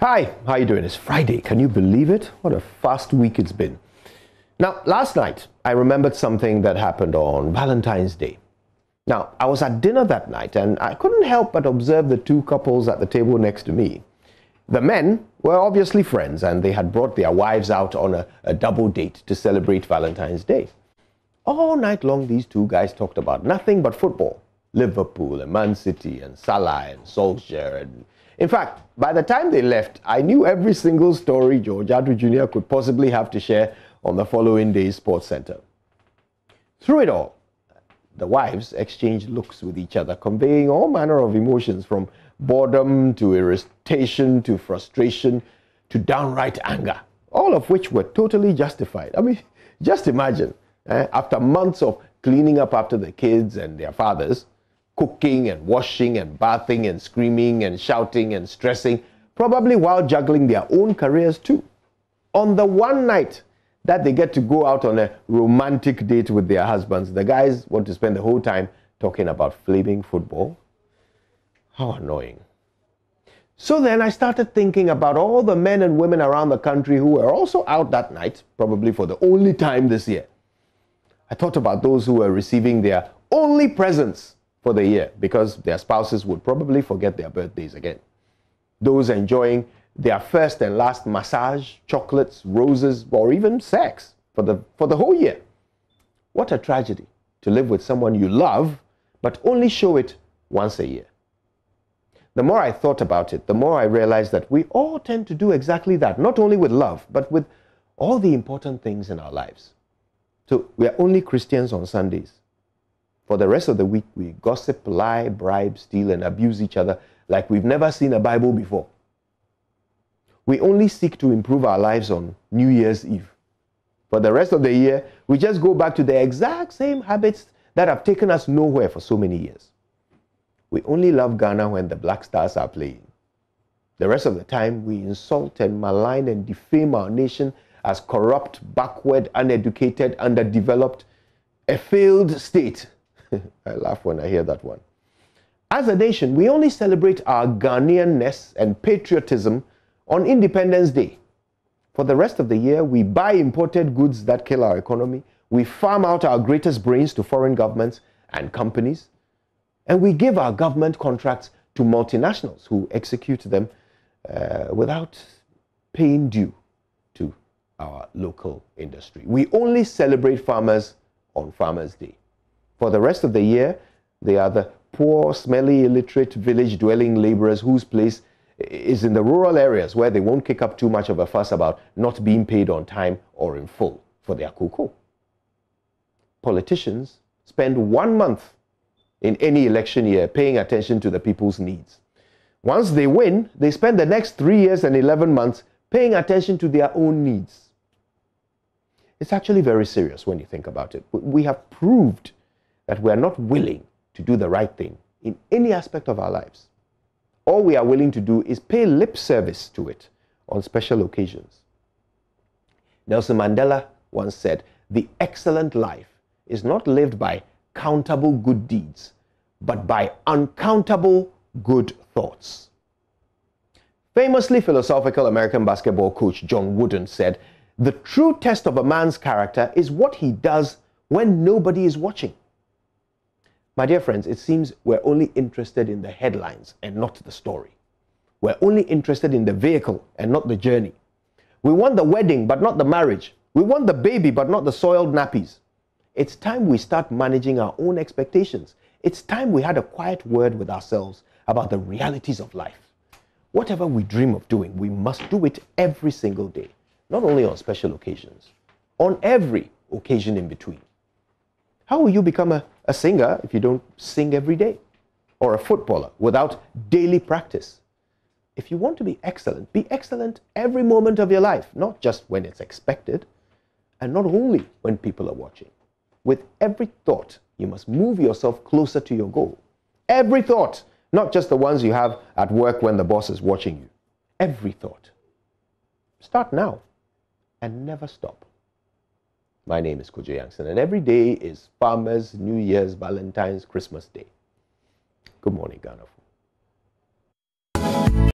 Hi, how you doing? It's Friday. Can you believe it? What a fast week it's been. Now, last night I remembered something that happened on Valentine's Day. Now, I was at dinner that night and I couldn't help but observe the two couples at the table next to me. The men were obviously friends and they had brought their wives out on a, a double date to celebrate Valentine's Day. All night long, these two guys talked about nothing but football Liverpool and Man City and Salah and Solskjaer and in fact, by the time they left, I knew every single story George Addo Jr. could possibly have to share on the following day's Sports Center. Through it all, the wives exchanged looks with each other, conveying all manner of emotions from boredom to irritation to frustration to downright anger, all of which were totally justified. I mean, just imagine, eh, after months of cleaning up after the kids and their fathers, cooking and washing and bathing and screaming and shouting and stressing, probably while juggling their own careers too. On the one night that they get to go out on a romantic date with their husbands, the guys want to spend the whole time talking about flaming football. How annoying. So then I started thinking about all the men and women around the country who were also out that night, probably for the only time this year. I thought about those who were receiving their only presents for the year because their spouses would probably forget their birthdays again. Those enjoying their first and last massage, chocolates, roses, or even sex for the, for the whole year. What a tragedy to live with someone you love, but only show it once a year. The more I thought about it, the more I realized that we all tend to do exactly that, not only with love, but with all the important things in our lives. So we are only Christians on Sundays. For the rest of the week, we gossip, lie, bribe, steal, and abuse each other like we've never seen a Bible before. We only seek to improve our lives on New Year's Eve. For the rest of the year, we just go back to the exact same habits that have taken us nowhere for so many years. We only love Ghana when the Black Stars are playing. The rest of the time, we insult and malign and defame our nation as corrupt, backward, uneducated, underdeveloped, a failed state I laugh when I hear that one. As a nation, we only celebrate our Ghanaianness and patriotism on Independence Day. For the rest of the year, we buy imported goods that kill our economy, we farm out our greatest brains to foreign governments and companies, and we give our government contracts to multinationals who execute them uh, without paying due to our local industry. We only celebrate farmers on Farmers' Day. For the rest of the year, they are the poor, smelly, illiterate village dwelling laborers whose place is in the rural areas where they won't kick up too much of a fuss about not being paid on time or in full for their cocoa. Politicians spend one month in any election year paying attention to the people's needs. Once they win, they spend the next three years and 11 months paying attention to their own needs. It's actually very serious when you think about it. We have proved that we are not willing to do the right thing in any aspect of our lives. All we are willing to do is pay lip service to it on special occasions. Nelson Mandela once said, The excellent life is not lived by countable good deeds, but by uncountable good thoughts. Famously philosophical American basketball coach John Wooden said, The true test of a man's character is what he does when nobody is watching. My dear friends, it seems we're only interested in the headlines and not the story. We're only interested in the vehicle and not the journey. We want the wedding but not the marriage. We want the baby but not the soiled nappies. It's time we start managing our own expectations. It's time we had a quiet word with ourselves about the realities of life. Whatever we dream of doing, we must do it every single day, not only on special occasions, on every occasion in between. How will you become a, a singer if you don't sing every day? Or a footballer without daily practice? If you want to be excellent, be excellent every moment of your life, not just when it's expected, and not only when people are watching. With every thought, you must move yourself closer to your goal. Every thought, not just the ones you have at work when the boss is watching you. Every thought. Start now and never stop. My name is Kojo Yankson, and every day is Farmers, New Year's, Valentine's, Christmas Day. Good morning, Ghana.